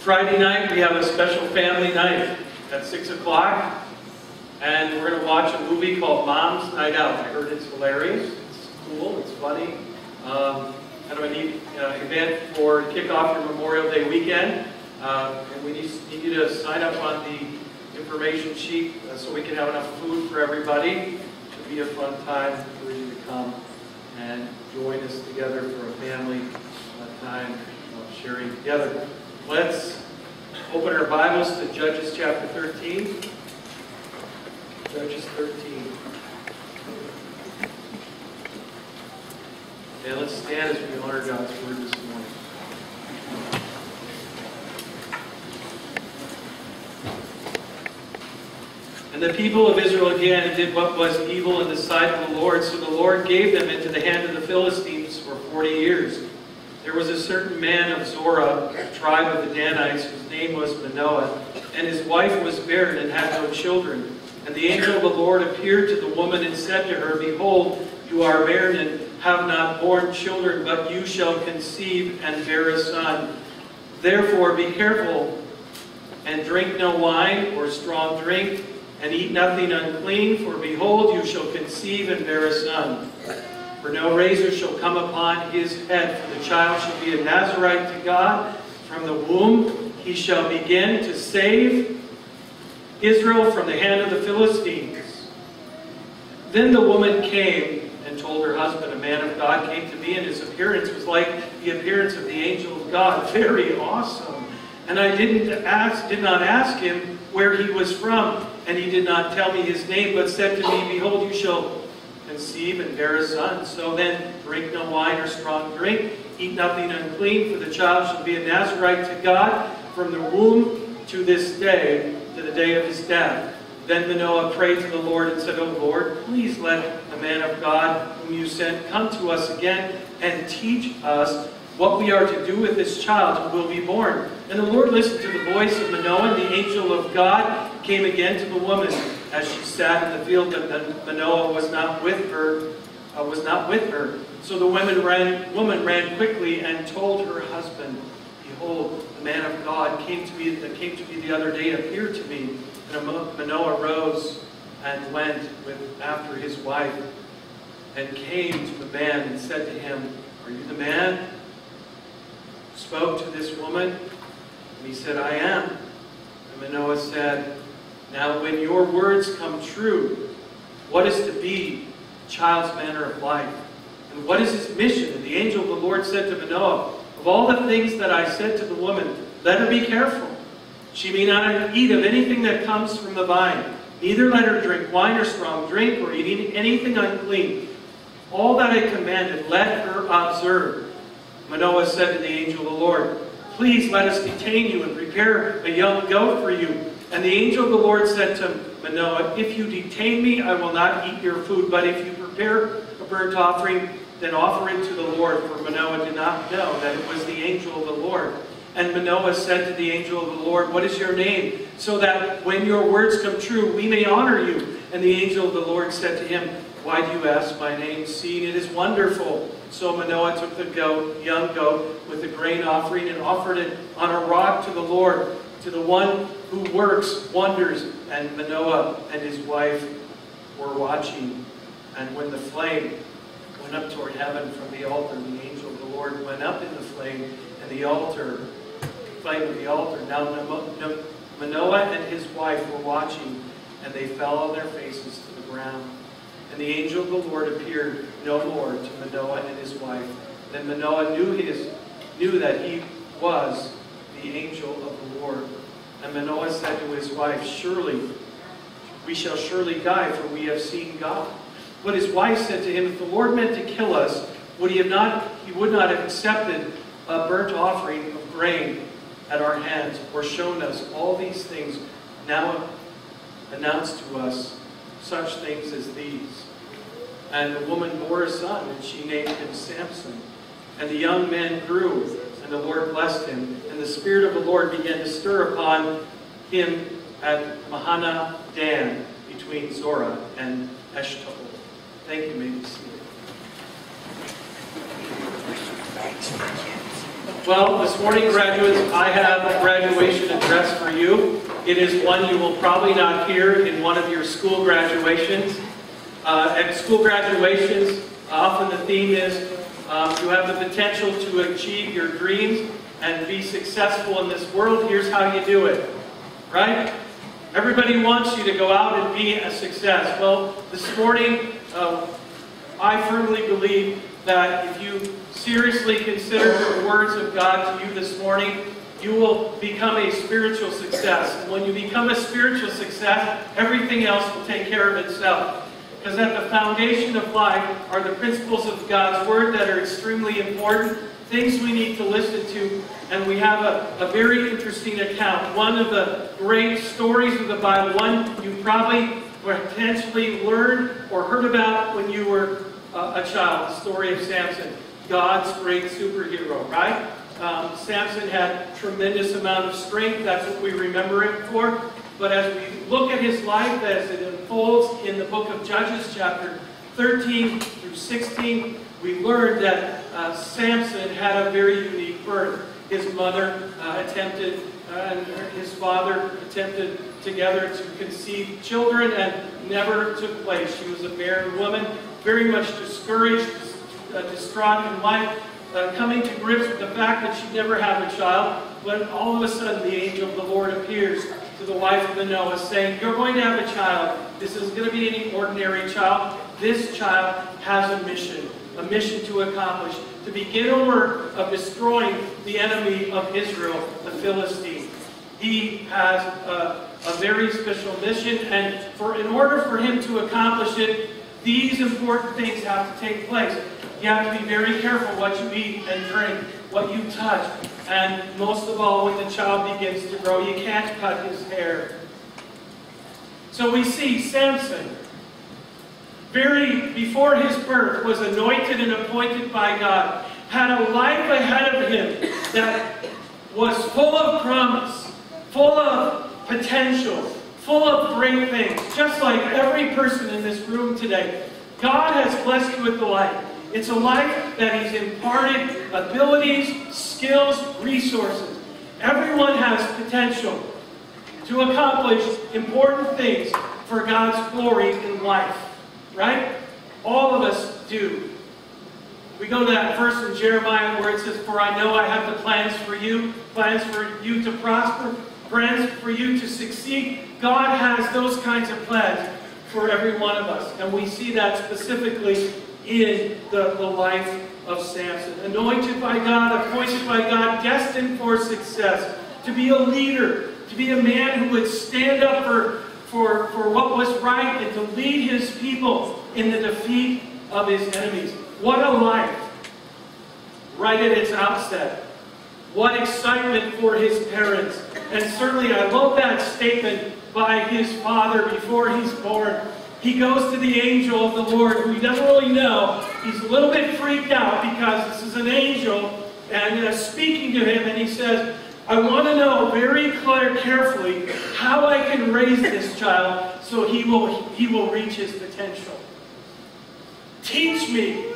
Friday night, we have a special family night at 6 o'clock. And we're going to watch a movie called Mom's Night Out. I heard it's hilarious, it's cool, it's funny. Um, kind of a neat uh, event for kick off your Memorial Day weekend. Uh, and we need, need you to sign up on the information sheet uh, so we can have enough food for everybody. It should be a fun time for you to come and join us together for a family uh, time of sharing together. Let's open our Bibles to Judges chapter 13. Judges 13. And let's stand as we honor God's word this morning. And the people of Israel again did what was evil in the sight of the Lord, so the Lord gave them into the hand of the Philistines for forty years. There was a certain man of Zorah, tribe of the Danites, whose name was Manoah, and his wife was barren and had no children. And the angel of the Lord appeared to the woman and said to her, Behold, you are barren and have not borne children, but you shall conceive and bear a son. Therefore be careful and drink no wine or strong drink, and eat nothing unclean, for behold, you shall conceive and bear a son. For no razor shall come upon his head, for the child shall be a Nazarite to God. From the womb he shall begin to save Israel from the hand of the Philistines. Then the woman came and told her husband, a man of God came to me, and his appearance was like the appearance of the angel of God. Very awesome. And I didn't ask, did not ask him where he was from, and he did not tell me his name, but said to me, Behold, you shall conceive and bear a son. So then, drink no wine or strong drink, eat nothing unclean, for the child shall be a Nazarite to God from the womb to this day, to the day of his death. Then Manoah prayed to the Lord and said, O Lord, please let the man of God whom you sent come to us again and teach us what we are to do with this child who will be born. And the Lord listened to the voice of Manoah, the angel of God came again to the woman as she sat in the field, but Manoah was not with her. Uh, was not with her. So the woman ran, woman ran quickly and told her husband, Behold, the man of God came to me came to me the other day appeared to me. And Manoah rose and went with after his wife and came to the man and said to him, Are you the man? Spoke to this woman, and he said, I am. And Manoah said, Now when your words come true, what is to be the child's manner of life? And what is his mission? And the angel of the Lord said to Manoah, Of all the things that I said to the woman, let her be careful. She may not eat of anything that comes from the vine, neither let her drink wine or strong drink or eat anything unclean. All that I commanded, let her observe. Manoah said to the angel of the Lord, Please let us detain you and prepare a young goat for you. And the angel of the Lord said to Manoah, If you detain me, I will not eat your food, but if you prepare a burnt offering, then offer it to the Lord. For Manoah did not know that it was the angel of the Lord. And Manoah said to the angel of the Lord, What is your name? So that when your words come true, we may honor you. And the angel of the Lord said to him, Why do you ask my name, seeing it is wonderful? So Manoah took the goat, young goat with the grain offering and offered it on a rock to the Lord, to the one who works wonders. And Manoah and his wife were watching. And when the flame went up toward heaven from the altar, the angel of the Lord went up in the flame, and the altar flame of the altar. Now Manoah and his wife were watching, and they fell on their faces to the ground. And the angel of the Lord appeared no more to Manoah and his wife. Then Manoah knew his knew that he was the angel of the Lord. And Manoah said to his wife, Surely we shall surely die, for we have seen God. But his wife said to him, If the Lord meant to kill us, would he have not he would not have accepted a burnt offering of grain at our hands, or shown us all these things now announced to us such things as these. And the woman bore a son, and she named him Samson. And the young man grew, and the Lord blessed him. And the Spirit of the Lord began to stir upon him at Mahana Dan, between Zorah and Eshtaol. Thank you, may be seated. Well, this morning, graduates, I have a graduation address for you. It is one you will probably not hear in one of your school graduations. Uh, at school graduations, often the theme is um, you have the potential to achieve your dreams and be successful in this world. Here's how you do it, right? Everybody wants you to go out and be a success. Well, this morning, uh, I firmly believe that if you seriously consider the words of God to you this morning, you will become a spiritual success. And when you become a spiritual success, everything else will take care of itself. Because at the foundation of life are the principles of God's Word that are extremely important, things we need to listen to, and we have a, a very interesting account. One of the great stories of the Bible, one you probably potentially learned or heard about when you were uh, a child, the story of Samson, God's great superhero, right? Um, Samson had tremendous amount of strength. That's what we remember him for. But as we look at his life as it unfolds in the book of Judges, chapter 13 through 16, we learn that uh, Samson had a very unique birth. His mother uh, attempted, uh, and his father attempted together to conceive children and never took place. She was a barren woman, very much discouraged, uh, distraught in life uh, coming to grips with the fact that she'd never have a child, when all of a sudden the angel of the Lord appears to the wife of Manoah, saying, You're going to have a child. This isn't going to be any ordinary child. This child has a mission, a mission to accomplish, to begin a work of destroying the enemy of Israel, the Philistine. He has a, a very special mission, and for in order for him to accomplish it, these important things have to take place. You have to be very careful what you eat and drink, what you touch. And most of all, when the child begins to grow, you can't cut his hair. So we see Samson, very before his birth, was anointed and appointed by God, had a life ahead of him that was full of promise, full of potential, full of great things, just like every person in this room today. God has blessed you with the life. It's a life that He's imparted abilities, skills, resources. Everyone has potential to accomplish important things for God's glory in life. Right? All of us do. We go to that verse in Jeremiah where it says, For I know I have the plans for you, plans for you to prosper, plans for you to succeed. God has those kinds of plans for every one of us. And we see that specifically in the, the life of Samson. Anointed by God, appointed by God, destined for success, to be a leader, to be a man who would stand up for, for, for what was right and to lead his people in the defeat of his enemies. What a life! Right at its outset. What excitement for his parents. And certainly I love that statement by his father before he's born he goes to the angel of the Lord, who he doesn't really know. He's a little bit freaked out because this is an angel, and uh, speaking to him, and he says, I want to know very clear, carefully how I can raise this child so he will, he will reach his potential. Teach me.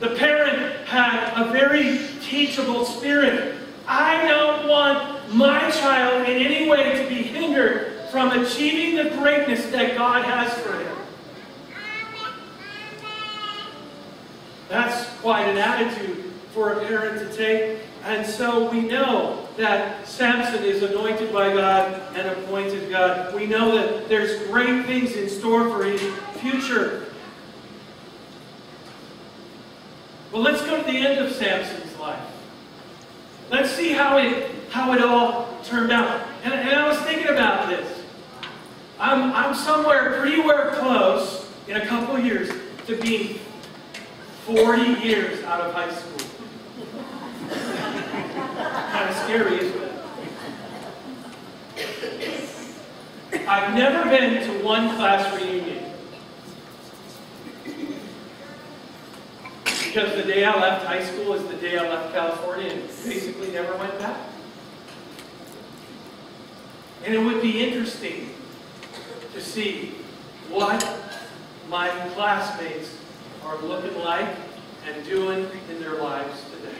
The parent had a very teachable spirit. I don't want my child in any way to be hindered from achieving the greatness that God has for him. That's quite an attitude for a parent to take. And so we know that Samson is anointed by God and appointed God. We know that there's great things in store for his future. Well, let's go to the end of Samson's life. Let's see how it, how it all turned out. And, and I was thinking about this. I'm, I'm somewhere pretty well close in a couple years to being 40 years out of high school. kind of scary, isn't it? I've never been to one class reunion. Because the day I left high school is the day I left California and basically never went back. And it would be interesting to see what my classmates are looking like and doing in their lives today,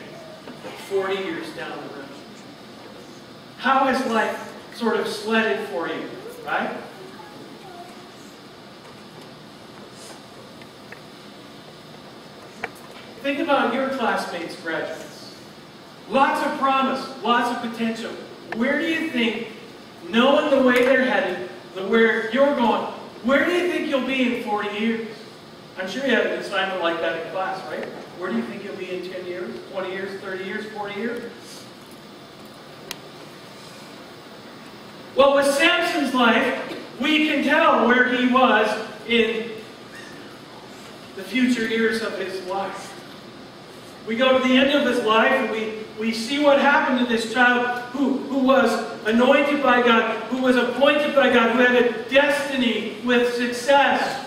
40 years down the road. How has life sort of sledded for you, right? Think about your classmates, graduates. Lots of promise, lots of potential. Where do you think, knowing the way they're headed, where you're going, where do you think you'll be in 40 years? I'm sure you had an assignment like that in class, right? Where do you think you'll be in 10 years, 20 years, 30 years, 40 years? Well, with Samson's life, we can tell where he was in the future years of his life. We go to the end of his life and we, we see what happened to this child who, who was anointed by God, who was appointed by God, who had a destiny with success.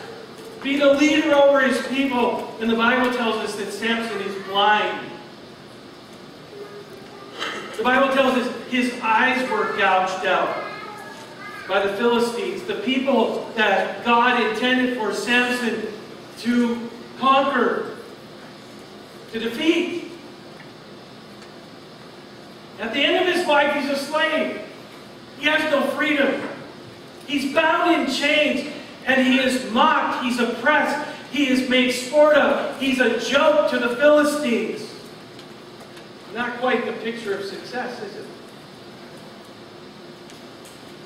Be the leader over his people. And the Bible tells us that Samson is blind. The Bible tells us his eyes were gouged out by the Philistines, the people that God intended for Samson to conquer to defeat. At the end his life, he's a slave. He has no freedom. He's bound in chains, and he is mocked. He's oppressed. He is made sport of. He's a joke to the Philistines. Not quite the picture of success, is it?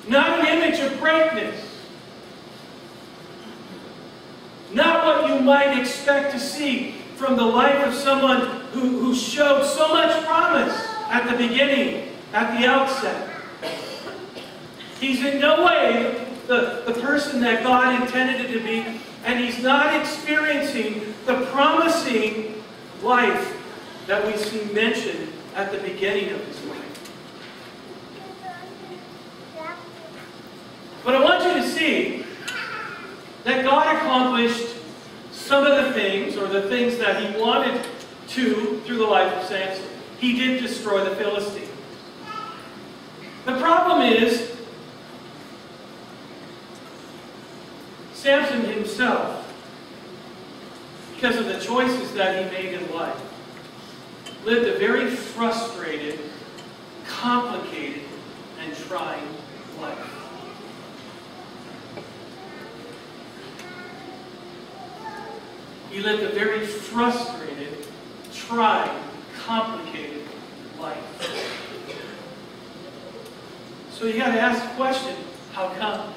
Not an image of greatness. Not what you might expect to see from the life of someone who, who showed so much promise at the beginning, at the outset. He's in no way the, the person that God intended it to be, and he's not experiencing the promising life that we see mentioned at the beginning of his life. But I want you to see that God accomplished some of the things, or the things that he wanted to through the life of Samson. He did destroy the Philistines. The problem is, Samson himself, because of the choices that he made in life, lived a very frustrated, complicated, and trying life. He lived a very frustrated, trying, complicated life. So you got to ask the question, how come?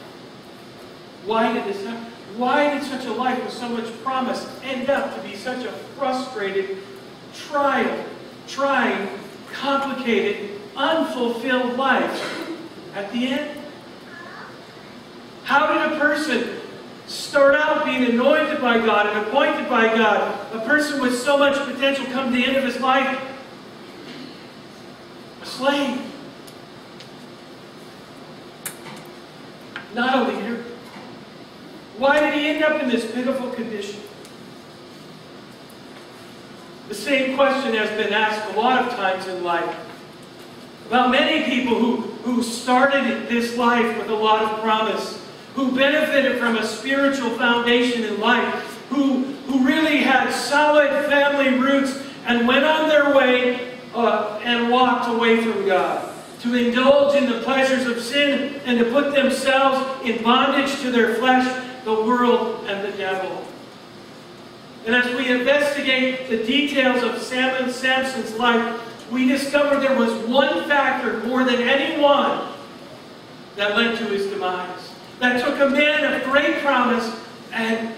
Why did this happen? Why did such a life with so much promise end up to be such a frustrated, trial, trying, complicated, unfulfilled life at the end? How did a person start out being anointed by God and appointed by God. A person with so much potential come to the end of his life a slave. Not a leader. Why did he end up in this pitiful condition? The same question has been asked a lot of times in life about many people who, who started this life with a lot of promise who benefited from a spiritual foundation in life, who, who really had solid family roots and went on their way uh, and walked away from God. To indulge in the pleasures of sin and to put themselves in bondage to their flesh, the world, and the devil. And as we investigate the details of Sam Samson's life, we discover there was one factor more than any one that led to his demise that took a man of great promise and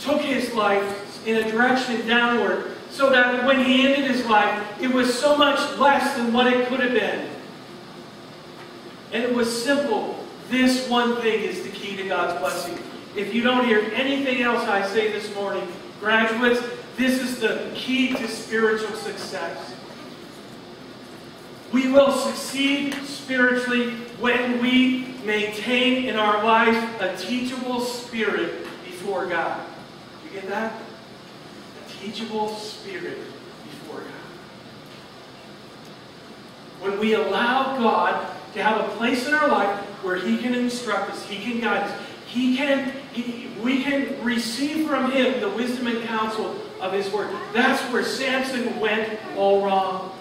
took his life in a direction downward so that when he ended his life, it was so much less than what it could have been. And it was simple. This one thing is the key to God's blessing. If you don't hear anything else I say this morning, graduates, this is the key to spiritual success. We will succeed spiritually when we maintain in our life a teachable spirit before God. You get that? Teachable spirit before God. When we allow God to have a place in our life where He can instruct us, He can guide us, He can, he, we can receive from Him the wisdom and counsel of His Word. That's where Samson went all wrong.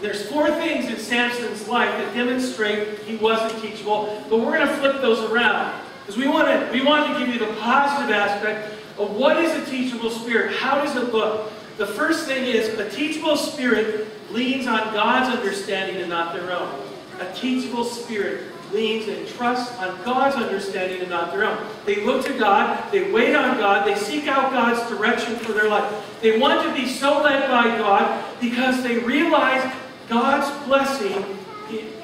There's four things in Samson's life that demonstrate he wasn't teachable, but we're going to flip those around. Because we want to we want to give you the positive aspect of what is a teachable spirit? How does it look? The first thing is a teachable spirit leans on God's understanding and not their own. A teachable spirit leans and trusts on God's understanding and not their own. They look to God, they wait on God, they seek out God's direction for their life. They want to be so led by God because they realize God's blessing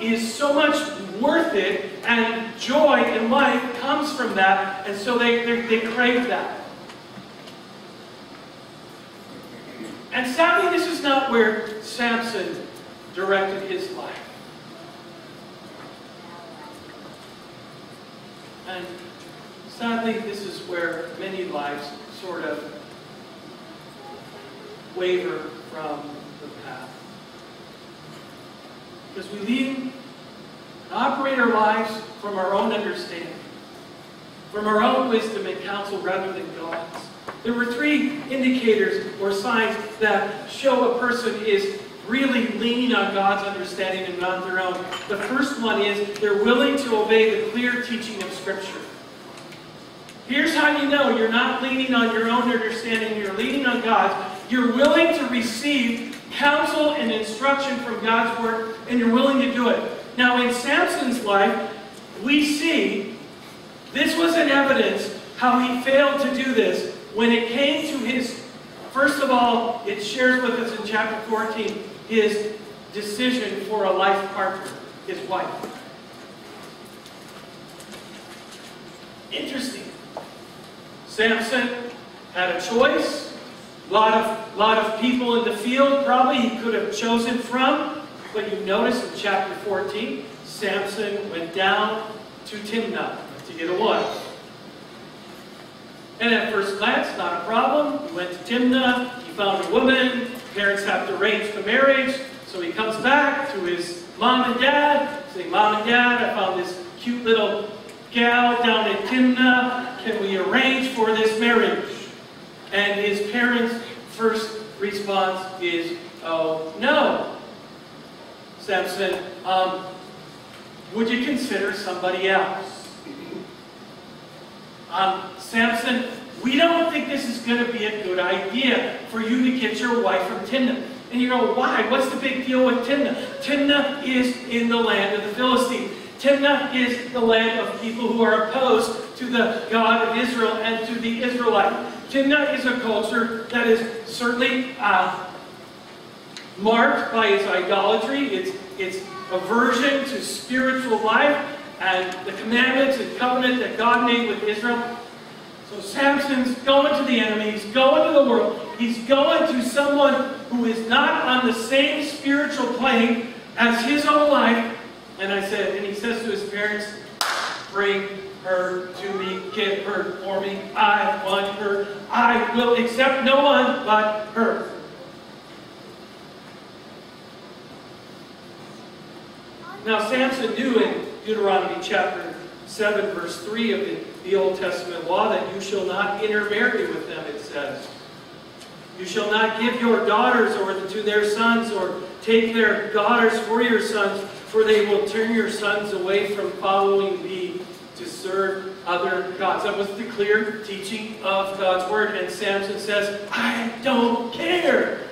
is so much worth it and joy in life comes from that and so they, they, they crave that. And sadly, this is not where Samson directed his life. And sadly, this is where many lives sort of waver from the path. Because we lead and operate our lives from our own understanding, from our own wisdom and counsel rather than God's. There were three indicators or signs that show a person is really leaning on God's understanding and not their own. The first one is they're willing to obey the clear teaching of Scripture. Here's how you know you're not leaning on your own understanding, you're leaning on God's. You're willing to receive counsel and instruction from God's Word, and you're willing to do it. Now, in Samson's life, we see this was an evidence how he failed to do this when it came to his, first of all, it shares with us in chapter 14 his decision for a life partner, his wife. Interesting. Samson had a choice. A lot of, lot of people in the field probably he could have chosen from. But you notice in chapter 14, Samson went down to Timnah to get a wife. And at first glance, not a problem. He went to Timnah, he found a woman, parents have to arrange the marriage, so he comes back to his mom and dad, saying, Mom and Dad, I found this cute little gal down in Timnah. Can we arrange for this marriage? And his parents' first response is, Oh, no. Samson, um, would you consider somebody else? Um, Samson, we don't think this is going to be a good idea for you to get your wife from Timnah. And you go, why? What's the big deal with Timnah? Timnah is in the land of the Philistines. Timnah is the land of people who are opposed to the God of Israel and to the Israelite. Timnah is a culture that is certainly uh, marked by its idolatry, its, its aversion to spiritual life, and the commandments and covenant that God made with Israel. So Samson's going to the enemy, he's going to the world, he's going to someone who is not on the same spiritual plane as his own life. And I said, and he says to his parents, bring her to me, get her for me. I want her. I will accept no one but her. Now Samson knew in Deuteronomy chapter 7, verse 3 of the, the Old Testament law that you shall not intermarry with them, it says. You shall not give your daughters or to their sons or take their daughters for your sons, for they will turn your sons away from following me to serve other gods. That was the clear teaching of God's word. And Samson says, I don't care.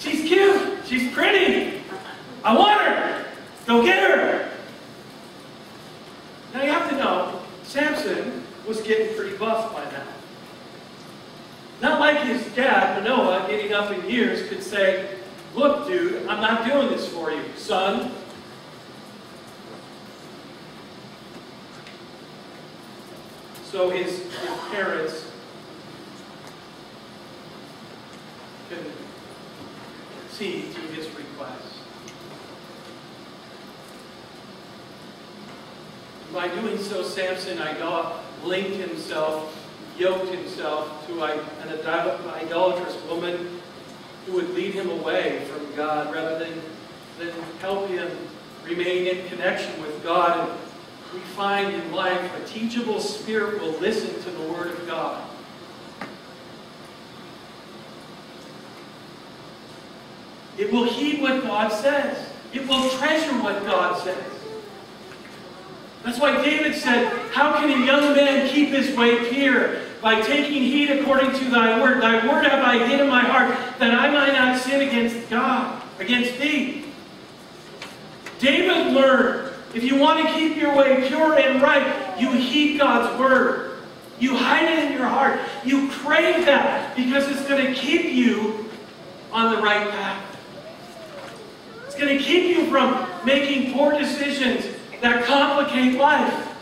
She's cute. She's pretty. I want her. Go get her. Now you have to know, Samson was getting pretty buff by now. Not like his dad, Manoah, getting up in years, could say, Look, dude, I'm not doing this for you, son. So his, his parents can to his request. By doing so, Samson linked himself, yoked himself to an idolatrous woman who would lead him away from God rather than, than help him remain in connection with God. And we find in life a teachable spirit will listen to the Word of God. It will heed what God says. It will treasure what God says. That's why David said, How can a young man keep his way pure? By taking heed according to thy word. Thy word have I hid in my heart, that I might not sin against God, against thee. David learned, if you want to keep your way pure and right, you heed God's word. You hide it in your heart. You crave that because it's going to keep you on the right path. Going to keep you from making poor decisions that complicate life.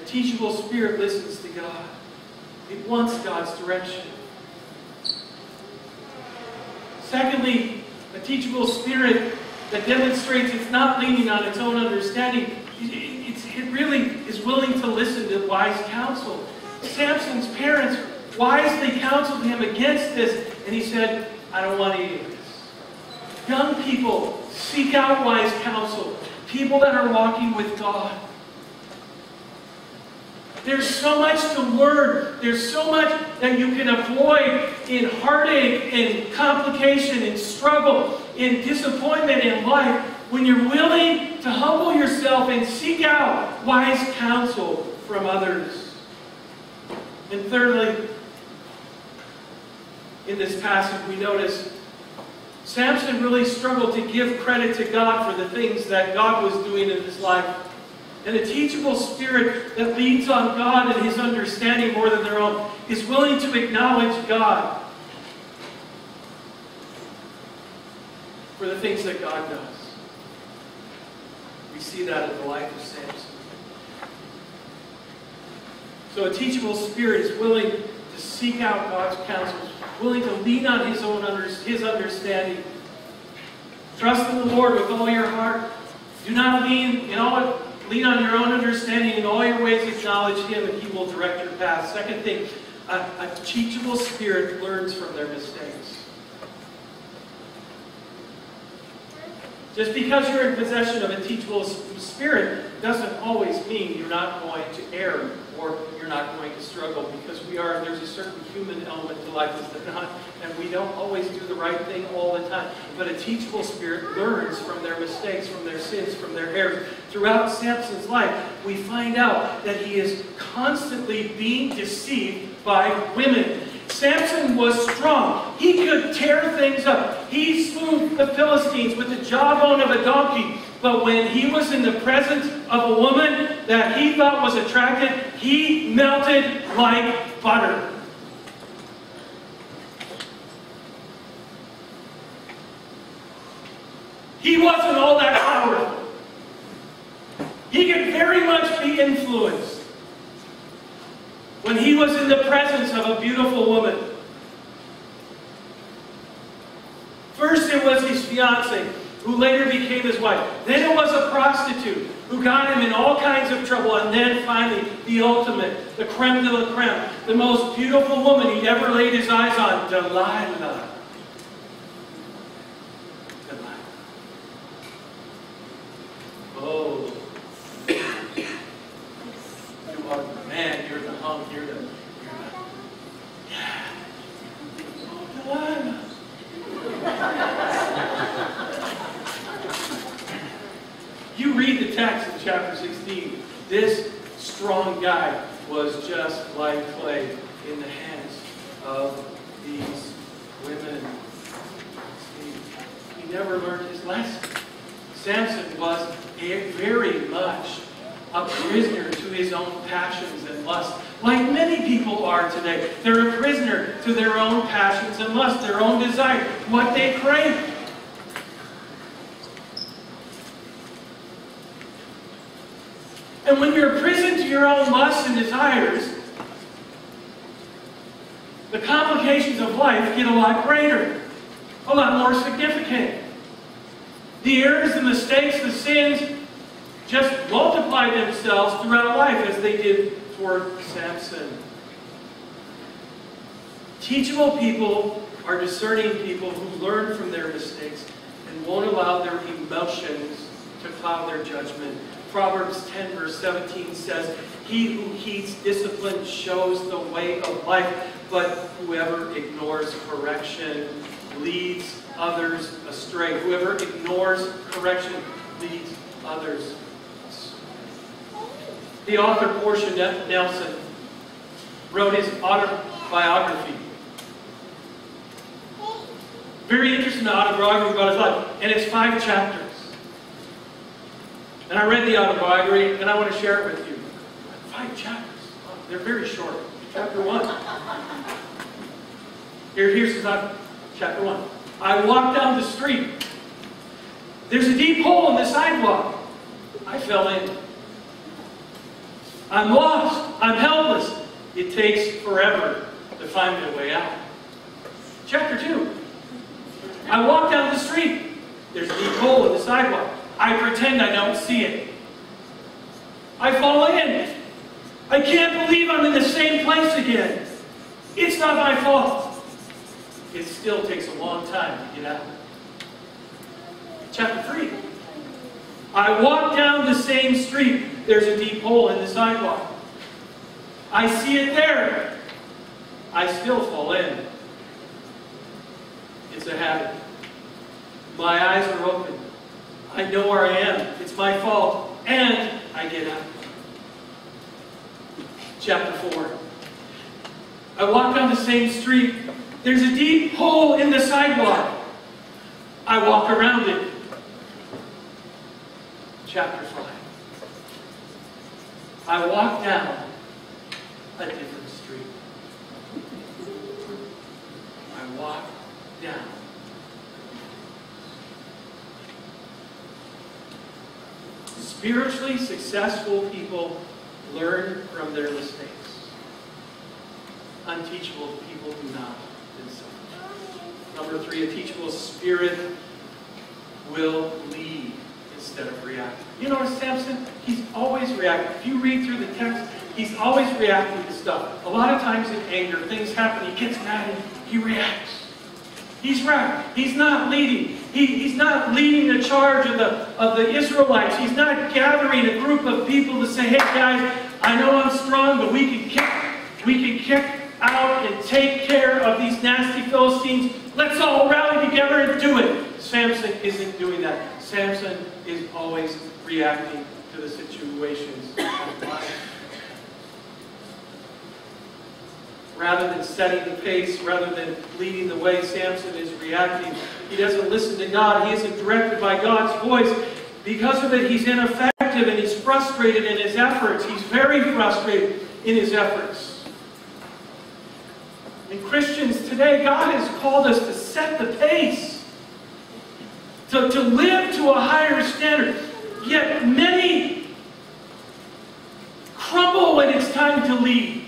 A teachable spirit listens to God. It wants God's direction. Secondly, a teachable spirit that demonstrates it's not leaning on its own understanding. it really is willing to listen to wise counsel. Samson's parents wisely counseled him against this, and he said, I don't want any of this. Young people, seek out wise counsel. People that are walking with God. There's so much to learn. There's so much that you can avoid in heartache, in complication, in struggle, in disappointment in life when you're willing to humble yourself and seek out wise counsel from others. And thirdly, in this passage, we notice Samson really struggled to give credit to God for the things that God was doing in his life. And a teachable spirit that leans on God and his understanding more than their own is willing to acknowledge God for the things that God does. We see that in the life of Samson. So a teachable spirit is willing to seek out God's counsel willing to lean on his own under, his understanding. Trust in the Lord with all your heart. Do not lean in all lean on your own understanding. In all your ways acknowledge him, and he will direct your path. Second thing, a, a teachable spirit learns from their mistakes. Just because you're in possession of a teachable spirit doesn't always mean you're not going to err or you're not going to struggle because we are, there's a certain human element to life, is there not? And we don't always do the right thing all the time. But a teachable spirit learns from their mistakes, from their sins, from their errors. Throughout Samson's life, we find out that he is constantly being deceived by women. Samson was strong. He could tear things up. He slew the Philistines with the jawbone of a donkey. But when he was in the presence of a woman that he thought was attractive, he melted like butter. He wasn't all that powerful. He could very much be influenced when he was in the presence of a beautiful woman. First it was his fiancée who later became his wife. Then it was a prostitute who got him in all kinds of trouble. And then finally, the ultimate, the creme de la creme, the most beautiful woman he'd ever laid his eyes on, Delilah. Delilah. Oh. You are the man, you're the hunk, you're the, you're the, yeah. Oh, Delilah. You text in chapter 16. This strong guy was just like clay in the hands of these women. See, he never learned his lesson. Samson was very much a prisoner to his own passions and lusts, like many people are today. They're a prisoner to their own passions and lusts, their own desire, what they crave. And when you're a prison to your own lusts and desires, the complications of life get a lot greater, a lot more significant. The errors, the mistakes, the sins just multiply themselves throughout life as they did for Samson. Teachable people are discerning people who learn from their mistakes and won't allow their emotions to cloud their judgment Proverbs 10, verse 17 says, He who heeds discipline shows the way of life, but whoever ignores correction leads others astray. Whoever ignores correction leads others astray. The author Portia Nelson wrote his autobiography. Very interesting autobiography about his life. And it's five chapters. And I read the autobiography, and I want to share it with you. Five chapters. They're very short. Chapter one. Here, here's his chapter one. I walk down the street. There's a deep hole in the sidewalk. I fell in. I'm lost. I'm helpless. It takes forever to find my way out. Chapter 2. I walk down the street. There's a deep hole in the sidewalk. I pretend I don't see it. I fall in. I can't believe I'm in the same place again. It's not my fault. It still takes a long time to get out. Chapter 3. I walk down the same street. There's a deep hole in the sidewalk. I see it there. I still fall in. It's a habit. My eyes are open. I know where I am. It's my fault. And I get out. Chapter 4. I walk down the same street. There's a deep hole in the sidewalk. I walk around it. Chapter 5. I walk down a different street. I walk down. Spiritually successful people learn from their mistakes. Unteachable people do not. Number three, a teachable spirit will lead instead of react. You know, Samson? He's always reacting. If you read through the text, he's always reacting to stuff. A lot of times in anger, things happen, he gets mad and he reacts. He's right. He's not leading. He, he's not leading the charge of the, of the Israelites. He's not gathering a group of people to say, hey guys, I know I'm strong, but we can kick, we can kick out and take care of these nasty Philistines. Let's all rally together and do it. Samson isn't doing that. Samson is always reacting to the situations of life. Rather than setting the pace, rather than leading the way, Samson is reacting. He doesn't listen to God. He isn't directed by God's voice. Because of it, he's ineffective and he's frustrated in his efforts. He's very frustrated in his efforts. And Christians today, God has called us to set the pace, to, to live to a higher standard. Yet many crumble when it's time to lead.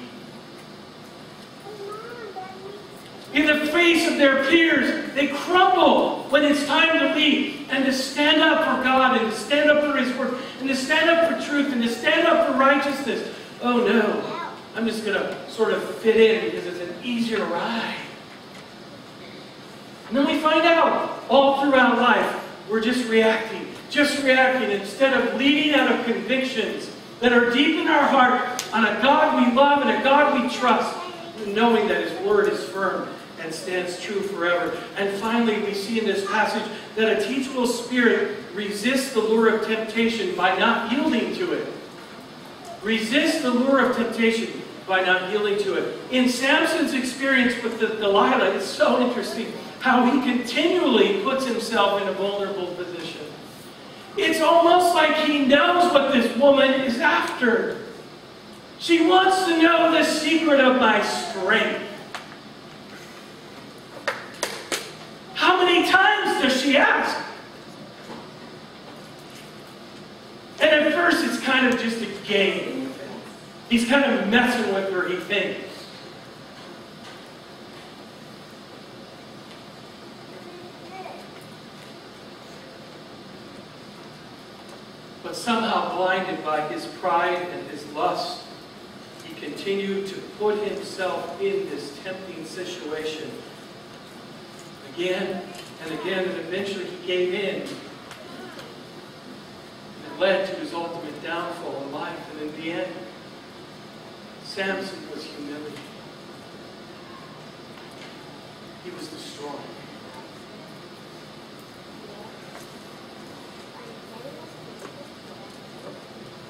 In the face of their peers, they crumble when it's time to lead and to stand up for God and to stand up for His Word and to stand up for truth and to stand up for righteousness. Oh no, I'm just going to sort of fit in because it's an easier ride. And then we find out all throughout life, we're just reacting, just reacting instead of leading out of convictions that are deep in our heart on a God we love and a God we trust, knowing that His Word is firm and stands true forever. And finally, we see in this passage that a teachable spirit resists the lure of temptation by not yielding to it. Resist the lure of temptation by not yielding to it. In Samson's experience with the Delilah, it's so interesting how he continually puts himself in a vulnerable position. It's almost like he knows what this woman is after. She wants to know the secret of my strength. How many times does she ask? And at first it's kind of just a game. He's kind of messing with her, he thinks. But somehow blinded by his pride and his lust, he continued to put himself in this tempting situation again and again, and eventually he gave in. And led to his ultimate downfall in life. And in the end, Samson was humiliated. He was destroyed.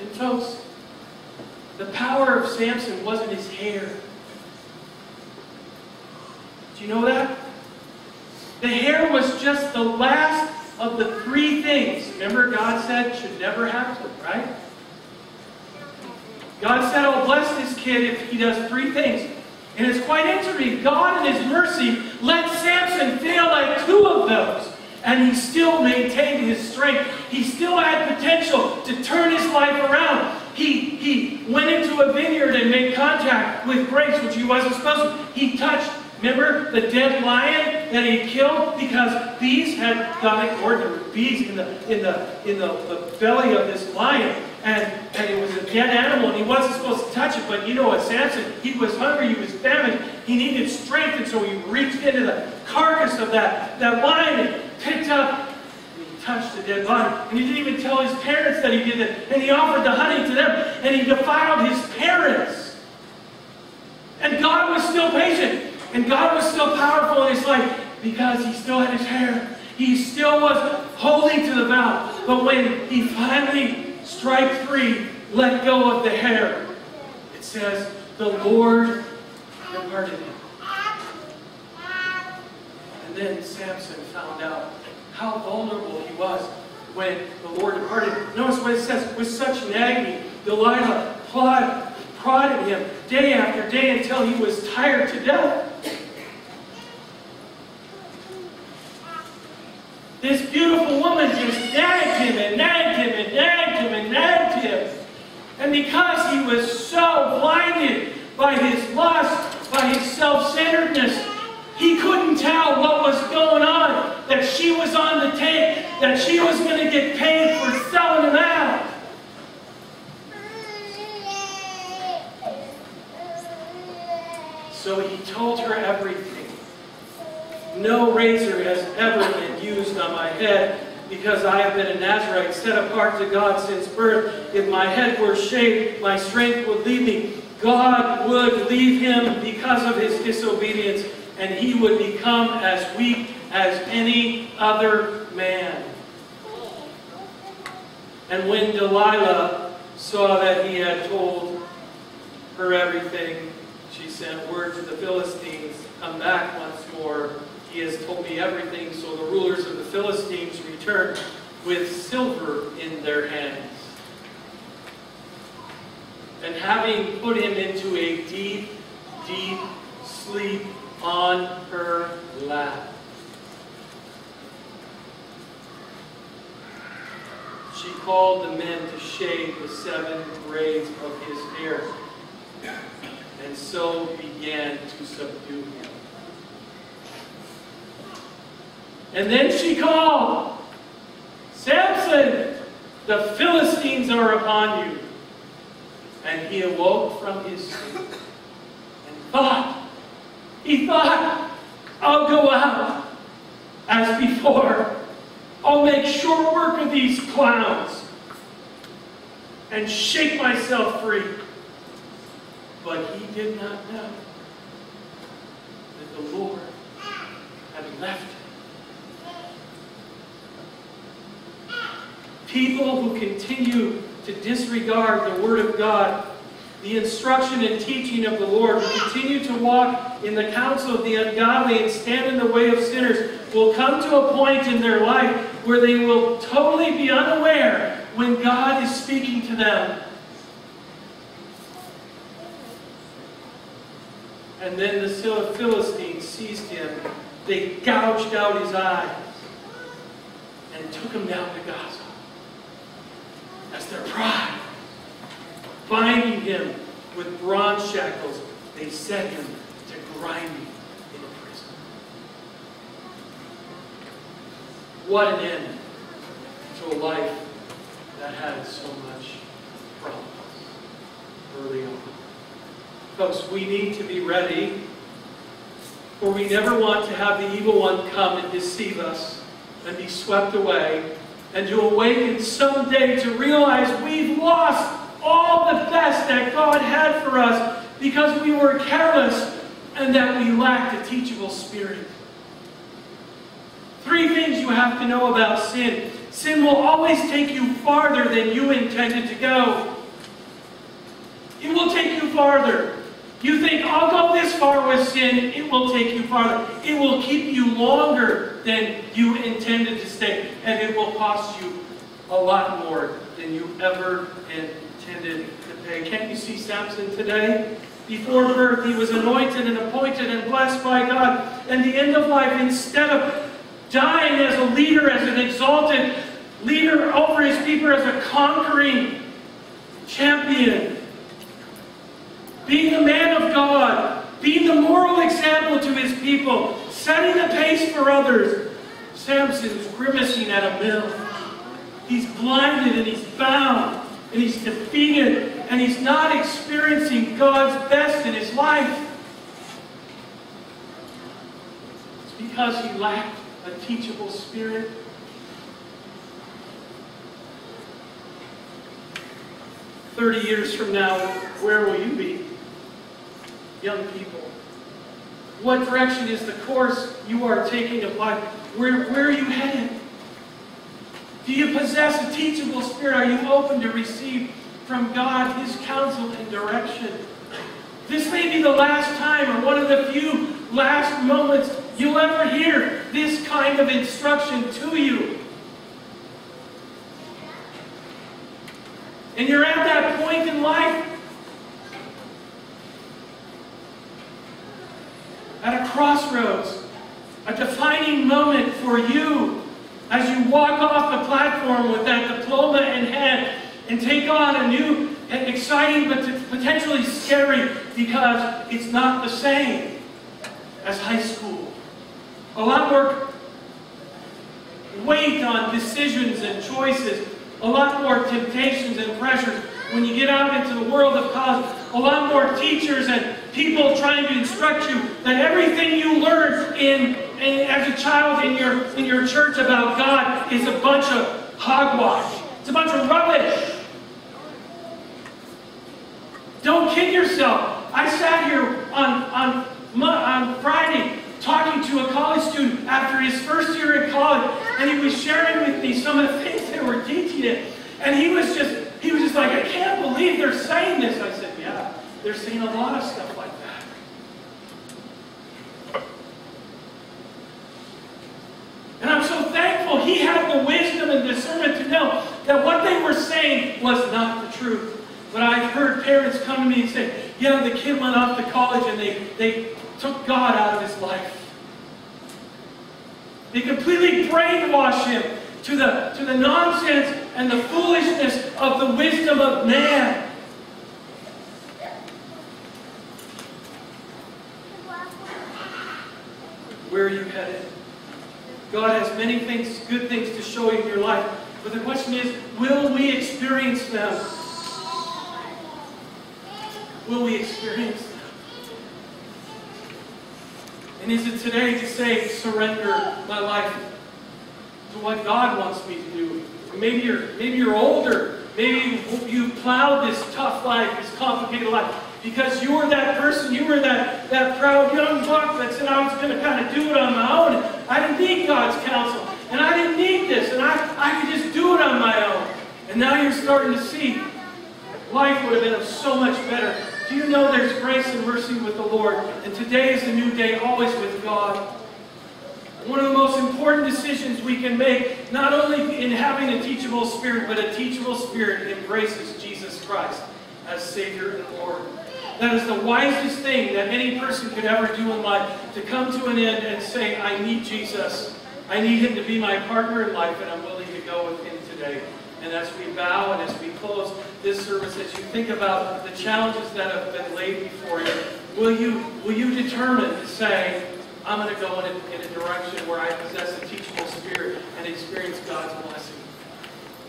And folks, the power of Samson wasn't his hair. Do you know that? The hair was just the last of the three things. Remember, God said should never happen, right? God said, I'll bless this kid if he does three things. And it's quite interesting. God, in His mercy, let Samson fail at two of those. And he still maintained his strength. He still had potential to turn his life around. He, he went into a vineyard and made contact with grapes, which he wasn't supposed to. He touched, remember, the dead lion that he killed because bees had got it, or there were bees in the in the in the, the belly of this lion and, and it was a dead animal, and he wasn't supposed to touch it. But you know what, Samson, he was hungry, he was famished, he needed strength, and so he reached into the carcass of that, that lion and picked up, and he touched the dead lion. And he didn't even tell his parents that he did it, and he offered the honey to them, and he defiled his parents. And God was still patient, and God was still powerful in his life because he still had his hair. He still was holding to the vow. But when he finally Strike three, let go of the hair. It says, the Lord departed him. And then Samson found out how vulnerable he was when the Lord departed. Notice what it says, with such an agony, Delilah plod, prodded him day after day until he was tired to death. This beautiful woman just nagged him and nagged him and nagged him and nagged him. And because he was so blinded by his lust, by his self-centeredness, he couldn't tell what was going on, that she was on the take, that she was going to get paid for selling him out. So he told her everything. No razor has ever been used on my head because I have been a Nazarite set apart to God since birth. If my head were shaved, my strength would leave me. God would leave him because of his disobedience, and he would become as weak as any other man. And when Delilah saw that he had told her everything, she sent word to the Philistines, Come back once more he has told me everything. So the rulers of the Philistines returned with silver in their hands. And having put him into a deep, deep sleep on her lap, she called the men to shave the seven braids of his hair, and so began to subdue him. And then she called, Samson, the Philistines are upon you. And he awoke from his sleep and thought, he thought, I'll go out as before. I'll make short work of these clowns and shake myself free. But he did not know that the Lord had left him. People who continue to disregard the Word of God, the instruction and teaching of the Lord, who continue to walk in the counsel of the ungodly and stand in the way of sinners, will come to a point in their life where they will totally be unaware when God is speaking to them. And then the Philistines seized him. They gouged out his eyes and took him down to Gaza as their pride. Binding him with bronze shackles, they set him to grinding in a prison. What an end to a life that had so much promise early on. Folks, we need to be ready, for we never want to have the evil one come and deceive us and be swept away and to awaken someday to realize we've lost all the best that God had for us because we were careless and that we lacked a teachable spirit. Three things you have to know about sin. Sin will always take you farther than you intended to go. It will take you farther. You think, I'll go this far with sin, it will take you farther. It will keep you longer than you intended to stay, and it will cost you a lot more than you ever intended to pay. Can't you see Samson today? Before birth, he was anointed and appointed and blessed by God. And the end of life, instead of dying as a leader, as an exalted leader over his people, as a conquering champion, being the man of God, being the moral example to his people, setting the pace for others. Samson's grimacing at a mill. He's blinded and he's bound and he's defeated and he's not experiencing God's best in his life. It's because he lacked a teachable spirit. Thirty years from now, where will you be? Young people? What direction is the course you are taking of life? Where, where are you headed? Do you possess a teachable spirit? Are you open to receive from God His counsel and direction? This may be the last time or one of the few last moments you'll ever hear this kind of instruction to you. And you're at that point in life at a crossroads, a defining moment for you as you walk off the platform with that diploma in hand and take on a new and exciting but potentially scary because it's not the same as high school. A lot more weight on decisions and choices, a lot more temptations and pressures when you get out into the world of college, a lot more teachers and people trying to instruct you that everything you learned in, in, as a child in your, in your church about God is a bunch of hogwash. It's a bunch of rubbish. Don't kid yourself. I sat here on, on, on Friday talking to a college student after his first year in college, and he was sharing with me some of the things they were teaching him. And he was just he was just like, I can't believe they're saying this. I said, yeah, they're saying a lot of stuff like that. And I'm so thankful he had the wisdom and discernment to know that what they were saying was not the truth. But I've heard parents come to me and say, yeah, the kid went off to college and they, they took God out of his life. They completely brainwashed him to the, to the nonsense and the foolishness of the wisdom of man. Where are you headed? God has many things, good things to show you in your life. But the question is, will we experience them? Will we experience them? And is it today to say, surrender my life to what God wants me to do? Maybe you're, maybe you're older. Maybe you plowed this tough life, this complicated life, because you were that person, you were that, that proud young buck that said, I was going to kind of do it on my own. I didn't need God's counsel, and I didn't need this, and I, I could just do it on my own. And now you're starting to see life would have been so much better. Do you know there's grace and mercy with the Lord? And today is a new day, always with God. One of the most important decisions we can make, not only in having a teachable spirit, but a teachable spirit embraces Jesus Christ as Savior and Lord. That is the wisest thing that any person could ever do in life, to come to an end and say, I need Jesus. I need Him to be my partner in life, and I'm willing to go with Him today. And as we bow and as we close this service, as you think about the challenges that have been laid before you, will you, will you determine to say, I'm going to go in a, in a direction where I possess a teachable spirit and experience God's blessing.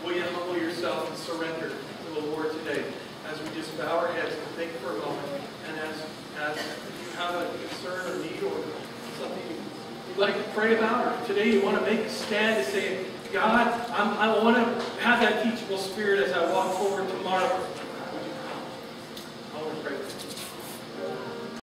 Will you humble yourself and surrender to the Lord today as we just bow our heads and think for a moment and as, as you have a concern or need or something you'd like to pray about or today you want to make a stand to say, God, I'm, i want to have that teachable spirit as I walk forward tomorrow. I want to pray